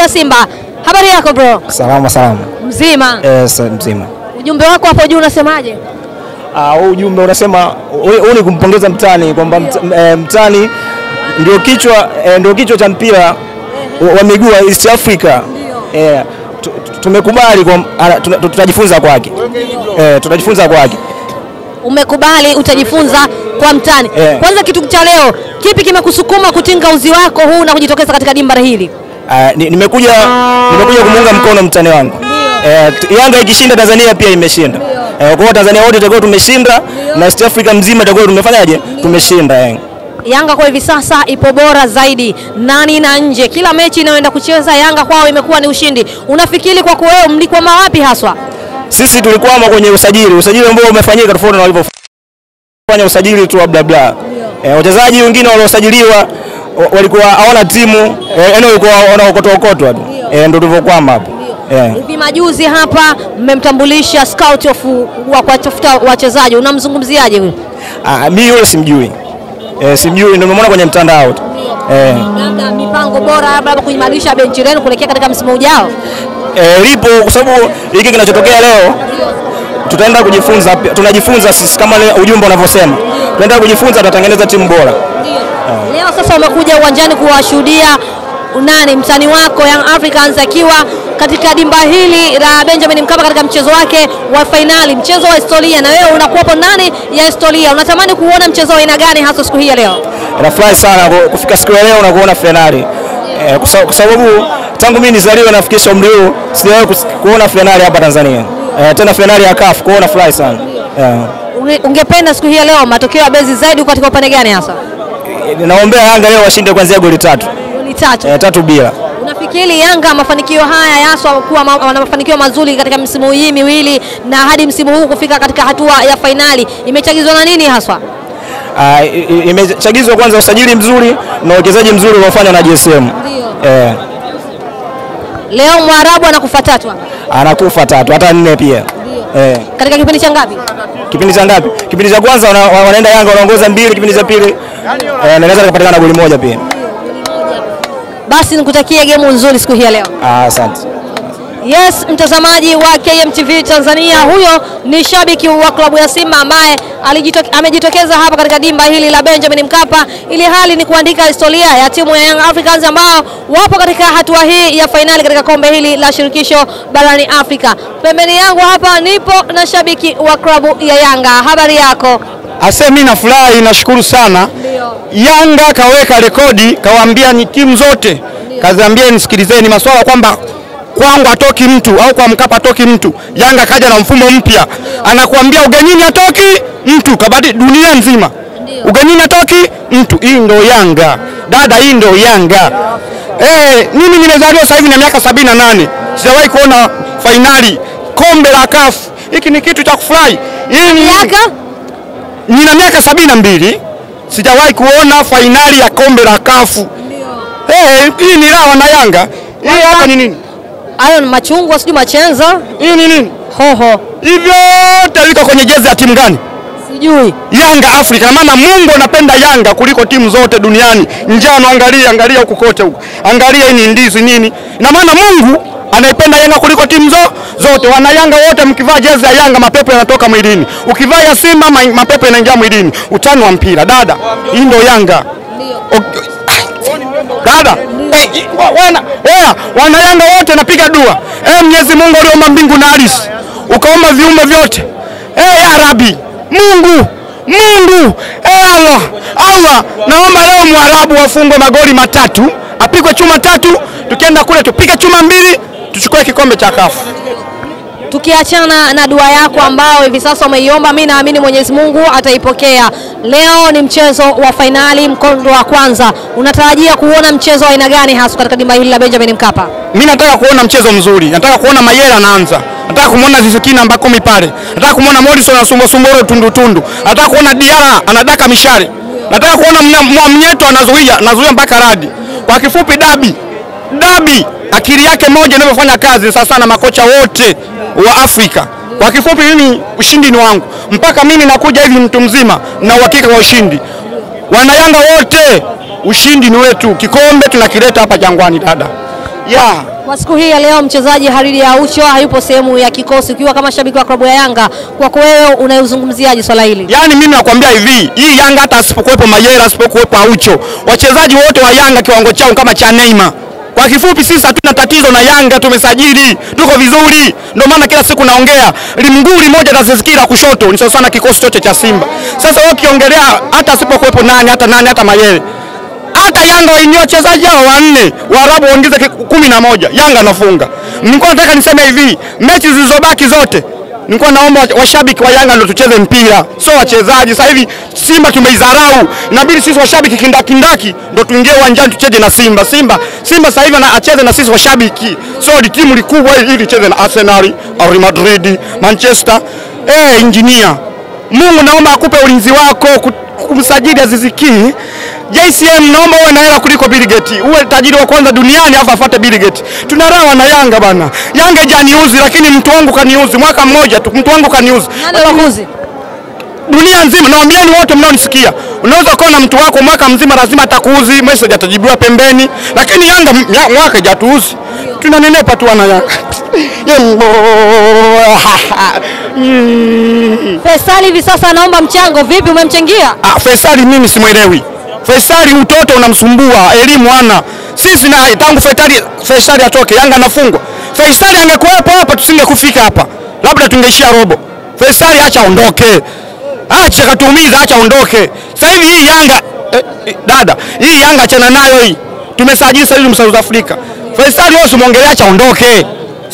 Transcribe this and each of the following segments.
ya Simba. Habari yako bro? Salama salama. Mzima. Yes, mzima. Ujumbe wako hapo juu unasemaje? Ah, huu ujumbe unasema huu ni kumpongeza mtani kwamba mt, eh, mtani ndio kichwa eh, ndio kichwa cha mpira wa, miguu wa East Africa. Eh, tu- tu- tumekubali kwa tutajifunza kwake. Eh, tutajifunza kwake. Umekubali utajifunza kwa mtani. Kwanza kitu cha leo, kipi kimekusukuma kutinga uzi wako huu na kujitokeza katika dimba hili? Ni- nimekuja nimekuja kumuunga mkono mtani wangu. uh, Yanga ikishinda Tanzania pia imeshinda. uh, kwa hiyo Tanzania wote tutakuwa tumeshinda na East Africa mzima tutakuwa tumefanyaje? Tumeshinda eh. Yanga kwa hivi sasa ipo bora zaidi ndani na nje. Kila mechi inayoenda kucheza Yanga kwao imekuwa ni ushindi. Unafikiri kwa wewe mlikwama wapi haswa? sisi tulikwama kwenye usajili, usajili ambao umefanyika tofauti na walivyofanya usajili tu bla bla. Eh, wachezaji wengine waliosajiliwa wa- walikuwa hawana timu, eh, yaani walikuwa wanaokotwa okotwa tu. Eh, ndio tulivyokwama hapo. Eh. Hivi majuzi hapa mmemtambulisha scout of wa kuwatafuta wachezaji. Unamzungumziaje huyo? Ah, mimi yule simjui. Eh, simjui ndio nimeona kwenye mtandao tu. Eh, Labda mipango bora labda kuimarisha benchi lenu kuelekea katika msimu ujao. eh, lipo kwa sababu hiki kinachotokea leo tutaenda kujifunza, tunajifunza sisi kama ujumbe unavyosema. Tunaenda kujifunza, tutatengeneza timu bora. Leo sasa umekuja uwanjani kuwashuhudia nani mtani wako Young Africans akiwa katika dimba hili la Benjamin Mkapa katika mchezo wake wa fainali, mchezo wa historia, na wewe unakuwapo ndani ya historia. Unatamani kuona mchezo wa aina gani hasa siku hii ya leo? Nafurahi sana kufika siku ya leo na kuona fainali eh, kwa sababu tangu mimi nizaliwe nafikisha umri huu sijawahi kuona fainali hapa Tanzania eh, tena fainali ya CAF, kuona hiyo nafurahi sana yeah. Ungependa siku hii ya leo matokeo ya bezi zaidi katika upande gani hasa? Eh, Naombea Yanga leo washinde kuanzia goli tatu Goli tatu. eh, tatu bila. Unafikiri Yanga mafanikio haya yaswa kuwa ma, wana mafanikio mazuri katika msimu hii miwili na hadi msimu huu kufika katika hatua ya fainali imechagizwa na nini haswa? I- Imechagizwa kwanza usajili mzuri na uwekezaji mzuri uliofanywa na GSM eh, Leo Mwarabu anakufa tatu hapa. anakufa tatu hata nne pia eh. Katika kipindi cha ngapi? Kipindi cha ngapi? Kipindi cha kwanza wana, wanaenda Yanga wanaongoza mbili, kipindi cha pili naweza kupatikana goli moja pia. Basi nikutakie gemu nzuri siku hii ya leo. Ah, Asante. Yes, mtazamaji wa KMTV Tanzania, huyo ni shabiki wa klabu ya Simba ambaye amejitokeza hapa katika dimba hili la Benjamin Mkapa, ili hali ni kuandika historia ya timu ya Young Africans ambao wapo katika hatua hii ya fainali katika kombe hili la shirikisho barani Afrika. Pembeni yangu hapa nipo na shabiki wa klabu ya Yanga. Habari yako? Ase mimi nafurahi, nashukuru sana. Yanga kaweka rekodi, kawaambia ni timu zote, kaziambia nisikilizeni, maswala kwamba kwangu atoki mtu au kwa Mkapa atoki mtu. Yanga kaja na mfumo mpya, anakuambia ugenini atoki mtu, kabadi dunia nzima. Ugenini atoki mtu. Hii ndo Yanga. Dada, hii ndo Yanga. Eh, mimi nimezaliwa sasa hivi na miaka sabini na nane. Sijawahi kuona fainali kombe la kafu. Hiki ni kitu cha kufurahi. Hii ni Miaka? Nina miaka sabini na mbili sijawahi kuona fainali ya kombe la kafu. Hey, hii ni raha na Yanga. Hii hapa ni nini? hayo ni machungwa, sijui machenza, Hii ni nini? hoho, Hivyo viko kwenye jezi ya timu gani? sijui Yanga Afrika. Na maana Mungu anapenda Yanga kuliko timu zote duniani. Njano, angalia, angalia huku kote huku, angalia hii ni ndizi nini. Na maana Mungu anaipenda Yanga kuliko timu zo, zote. Wana Yanga wote mkivaa jezi ya Yanga mapepo yanatoka mwilini, ukivaa ya Simba ma, mapepo yanaingia mwilini. Utani wa mpira dada, hii ndio Yanga. Dada, eh, wana, wana, wana Yanga wote napiga dua. Eh, Mwenyezi Mungu aliomba mbingu na ardhi, ukaomba viumbe vyote. Eh, ya Rabbi, Mungu Mungu, eh Allah, Allah, naomba leo Mwarabu wafungwe magoli matatu, apigwe chuma tatu, tukienda kule tupige chuma mbili, tuchukue kikombe cha kafu. tukiachana na dua yako ambayo hivi sasa umeiomba, mi naamini Mwenyezi Mungu ataipokea. Leo ni mchezo wa fainali mkondo wa kwanza, unatarajia kuona mchezo wa aina gani hasa katika dimba hili la Benjamin Mkapa? Mimi nataka kuona mchezo mzuri, nataka kuona Mayela anaanza, nataka kumwona Zizikina Mbakumi pale, nataka kumwona Morrison anasumbua sumbua tundu tundu, nataka kuona Diara anadaka mishale, nataka kuona Mnyato Mwamnyeto anazuia anazuia mpaka radi. Kwa kifupi, dabi dabi, akili yake moja inavyofanya kazi sasa na makocha wote wa Afrika. Kwa kifupi, mimi ushindi ni wangu, mpaka mimi nakuja hivi mtu mzima na uhakika wa ushindi. Wanayanga wote, ushindi ni wetu, kikombe tunakileta hapa Jangwani dada. yeah. Kwa siku hii ya leo mchezaji Hariri Aucho hayupo sehemu ya kikosi. Ukiwa kama shabiki wa klabu ya Yanga, kwako wewe unaizungumziaje swala hili? Yaani mimi nakwambia hivi, hii Yanga hata asipokuwepo Mayera, asipokuwepo Aucho, wachezaji wote wa Yanga kiwango chao kama cha Neymar. Kwa kifupi, sisi hatuna tatizo na Yanga, tumesajili, tuko vizuri. Ndio maana kila siku naongea limguli moja na zizikira kushoto ni sana kikosi chote cha Simba. Sasa wewe ukiongelea hata asipokuwepo nani, hata nani, hata Mayere hata Yanga wenye wachezaji hao wanne Waarabu waongeze kumi na moja Yanga anafunga. Nilikuwa nataka niseme hivi, mechi zilizobaki zote nilikuwa naomba washabiki wa Yanga ndio tucheze mpira, sio wachezaji. Sasa hivi Simba tumeidharau, inabidi sisi washabiki kindakindaki ndio tuingie uwanjani tucheze na Simba. Simba Simba sasa hivi acheze na sisi washabiki, sio timu likubwa ili cheze na Arsenal, Real Madrid, Manchester. Eh, engineer Mungu naomba akupe ulinzi wako kumsajili Aziz Ki. JCM naomba uwe na hela kuliko Bill Gates. Uwe tajiri wa kwanza duniani afa afuate Bill Gates. Tunarawa na Yanga bana. Yanga janiuzi lakini mtu wangu kaniuzi mwaka mmoja tu. Mtu wangu kaniuzi. Nani? Dunia nzima nawaambieni wote mnaonisikia. Unaweza kuwa na mtu wako mwaka mzima lazima atakuuzi, message atajibiwa pembeni. Lakini Yanga mwaka hajatuuzi. Tunanenepa tu wana Yanga. Faisal hivi sasa anaomba mchango, vipi umemchangia? Ah, Faisal mimi simwelewi. Faisal mtoto unamsumbua, elimu ana. Sisi na tangu Faisal Faisal atoke Yanga anafungwa. Faisali angekuwepo hapa tusingekufika hapa. Labda tungeishia robo. Faisal acha aondoke. Acha katuumiza, acha aondoke. Sasa hivi hii Yanga eh, eh, dada, hii Yanga achana nayo hii. Tumesajili sasa hivi South Africa. Faisal wewe usimwongelea acha aondoke.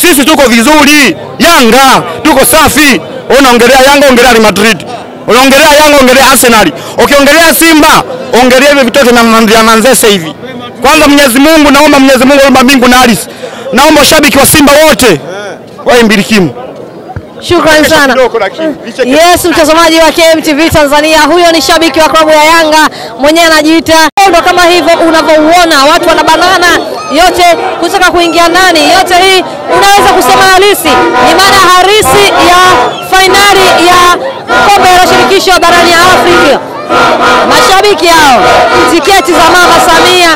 Sisi tuko vizuri. Yanga tuko safi. Wewe unaongelea Yanga, ongelea Real Madrid. Unaongelea Yanga, ongelea Arsenal. Ukiongelea Simba, ongelea hivi vitoto na vya Manzese hivi. Kwanza Mwenyezi Mungu, naomba Mwenyezi Mungu aumba mbingu na ardhi. Naomba washabiki wa Simba wote wae mbilikimu. Shukrani sana. Yes, mtazamaji wa KMTV Tanzania, huyo ni shabiki wa klabu ya Yanga mwenyewe anajiita ndo kama hivyo unavyouona, watu wanabanana yote kutaka kuingia ndani. Yote hii unaweza kusema halisi ni mada halisi ya fainali ya kombe la shirikisho barani ya Afrika. Mashabiki hao tiketi za mama Samia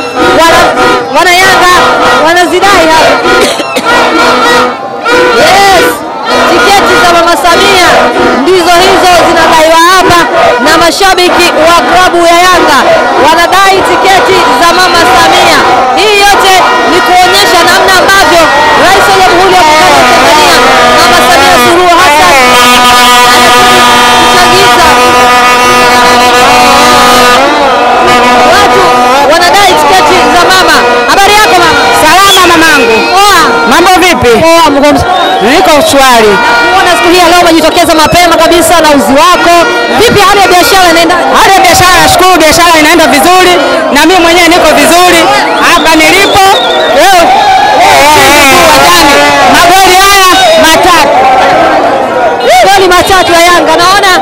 Swali. Kuona siku hii leo umejitokeza mapema kabisa na uzi wako. Vipi hali ya biashara inaenda? Hali ya biashara nashukuru, biashara inaenda vizuri na mimi mwenyewe niko vizuri hapa nilipo. Leo uwanjani magoli haya matatu. Goli matatu ya Yanga. Naona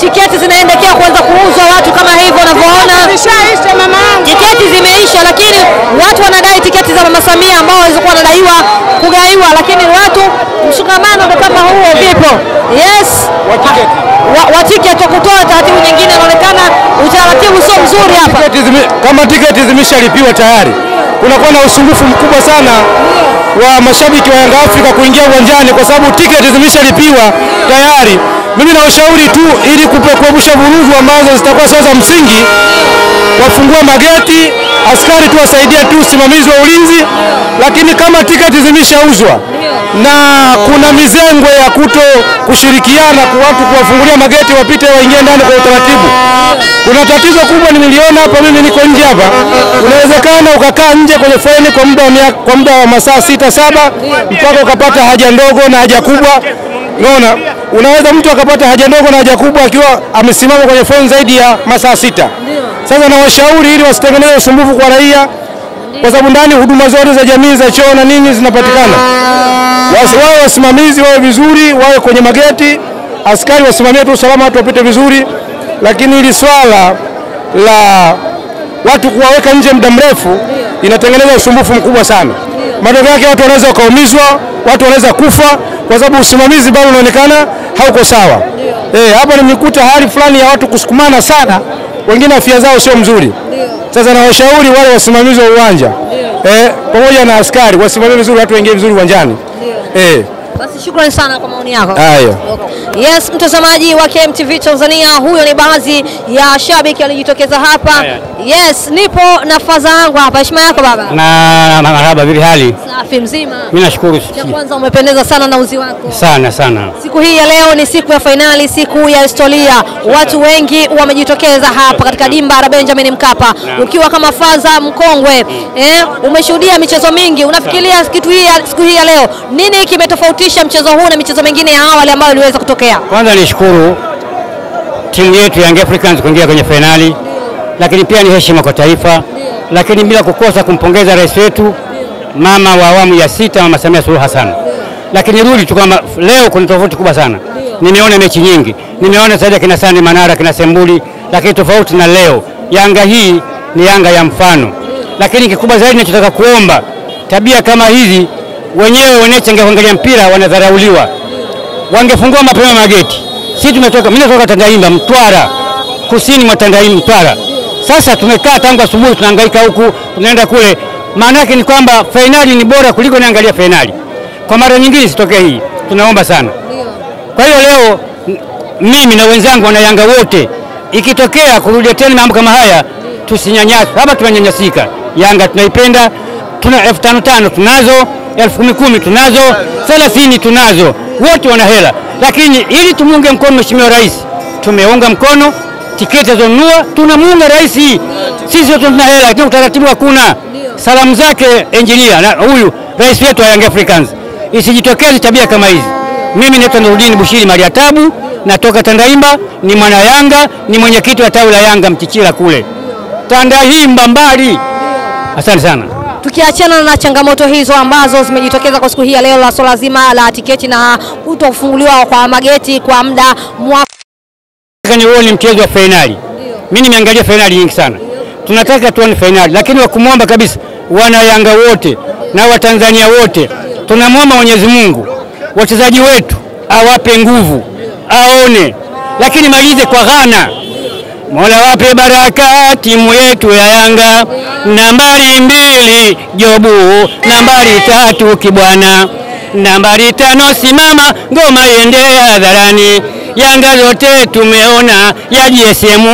tiketi zinaendelea kuanza kuuzwa watu kama hivyo unavyoona. Zishaisha mama yangu. Tiketi zimeisha, lakini watu wanadai tiketi za Mama Samia ambao walizokuwa wanadaiwa kugaiwa, lakini watu mshikamano ndo kama huo vipo. Yes, wa, wa tiketi wa kutoa taratibu nyingine, inaonekana utaratibu sio mzuri hapa. Kama tiketi zimeshalipiwa tayari, kunakuwa na usumbufu mkubwa sana wa mashabiki wa Yanga Afrika kuingia uwanjani kwa sababu tiketi zimeshalipiwa tayari. Mimi nawashauri tu, ili kuepusha vurugu ambazo zitakuwa sio za msingi, wafungua mageti, askari tu wasaidie tu usimamizi wa ulinzi, lakini kama tiketi zimeshauzwa na kuna mizengwe ya kuto kushirikiana kwa watu kuwafungulia mageti wapite waingie ndani kwa utaratibu. Kuna tatizo kubwa nimeliona hapa, mimi niko nje hapa. Unawezekana ukakaa nje kwenye foleni kwa muda wa kwa muda wa masaa sita saba mpaka ukapata haja ndogo na haja kubwa. Unaona, unaweza mtu akapata haja ndogo na haja kubwa akiwa amesimama kwenye foleni zaidi ya masaa sita. Sasa nawashauri ili wasitengeneze usumbufu kwa raia, kwa sababu ndani huduma zote za jamii za choo na nini zinapatikana. Wawe wasimamizi wawe vizuri, wawe kwenye mageti, askari wasimamie tu usalama, watu wapite vizuri. Lakini hili swala la watu kuwaweka nje muda mrefu inatengeneza usumbufu mkubwa sana. Matokeo yake watu wanaweza wakaumizwa, watu wanaweza kufa kwa sababu usimamizi bado unaonekana hauko sawa. Eh, hapa nimekuta hali fulani ya watu kusukumana sana, wengine afya zao sio mzuri. Sasa nawashauri wale wasimamizi wa uwanja eh, pamoja na askari wasimamie vizuri, watu waingie vizuri uwanjani eh. Basi shukrani sana kwa maoni yako. Haya. Yes, mtazamaji wa KMTV Tanzania, huyo ni baadhi ya shabiki alijitokeza hapa. Aya. Yes, nipo na faza yangu hapa. Heshima yako baba. na marhaba, vipi hali? Safi mzima. Mimi nashukuru Cha kwanza umependeza sana na uzi wako. sana sana. Siku hii ya leo ni siku ya fainali, siku ya historia. Watu wengi wamejitokeza hapa katika dimba la Benjamin Mkapa, ukiwa kama faza mkongwe eh, umeshuhudia michezo mingi. Unafikiria kitu hii ya- siku hii ya leo nini kimetofautisha mchezo huu na michezo mingine ya awali ambayo iliweza kutokea? Kwanza nishukuru timu yetu Young Africans kuingia kwenye fainali, lakini pia ni heshima kwa taifa, lakini bila kukosa kumpongeza rais wetu mama wa awamu ya sita, Mama Samia Suluhu Hassan. Lakini rudi tu kama leo kuna tofauti kubwa sana. Nimeona mechi nyingi, nimeona zaidi kina Sani Manara, kina Sembuli, lakini tofauti na leo, Yanga hii ni Yanga ya mfano. Lakini kikubwa zaidi ninachotaka kuomba, tabia kama hizi wenyewe wanachangia kuangalia mpira wanadharauliwa wangefungua mapema mageti. Sisi tumetoka, mimi natoka Tandaimba, Mtwara, kusini mwa Tandaimba, Mtwara. Sasa tumekaa tangu asubuhi, tunahangaika huku, tunaenda kule. Maana yake ni kwamba fainali ni bora kuliko niangalia fainali. Kwa mara nyingine sitokee hii, tunaomba sana. Kwa hiyo leo mimi na wenzangu wana Yanga wote, ikitokea kurudia tena mambo kama haya, tusinyanyaswe. Hapa tunanyanyasika. Yanga tunaipenda, tuna elfu tano tano tunazo, elfu kumi kumi tunazo, thelathini tunazo, wote wana hela, lakini ili tumuunge mkono Mheshimiwa Rais, tumeunga mkono tiketi zonunua, tunamuunga rais. Sisi wote tuna hela, lakini utaratibu hakuna. Salamu zake engineer na huyu rais wetu wa Young Africans, isijitokeze tabia kama hizi. Mimi naitwa Nurudini Bushiri Mariatabu, natoka Tandaimba, ni mwana Yanga, ni mwenyekiti wa tawi la Yanga Mchichira kule Tandahimba mbali. Asante sana. Tukiachana na changamoto hizo ambazo zimejitokeza kwa siku hii ya leo la swala zima la tiketi na kutofunguliwa kwa mageti kwa muda mwafaka ni ni mchezo wa fainali. Mimi nimeangalia fainali nyingi sana, tunataka tuone fainali, lakini wakumwomba kabisa wana Yanga wote na Watanzania wote, tunamwomba Mwenyezi Mungu wachezaji wetu awape nguvu, aone, lakini malize kwa Ghana. Mola wape baraka timu yetu ya Yanga, nambari mbili Jobu, nambari tatu Kibwana, nambari tano simama, ngoma iende hadharani. Yanga zote tumeona ya GSM